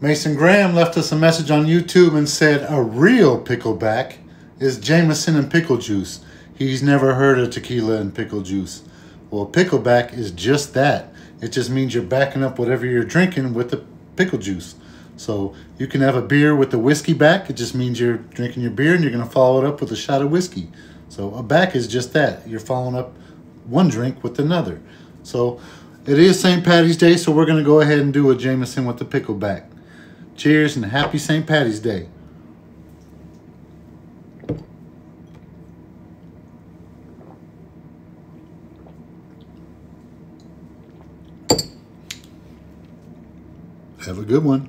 Mason Graham left us a message on YouTube and said a real pickleback is Jameson and pickle juice. He's never heard of tequila and pickle juice. Well, pickleback is just that. It just means you're backing up whatever you're drinking with the pickle juice. So you can have a beer with the whiskey back. It just means you're drinking your beer and you're going to follow it up with a shot of whiskey. So a back is just that. You're following up one drink with another. So it is St. Patty's Day, so we're going to go ahead and do a Jameson with the pickleback. Cheers and happy St. Patty's Day. Have a good one.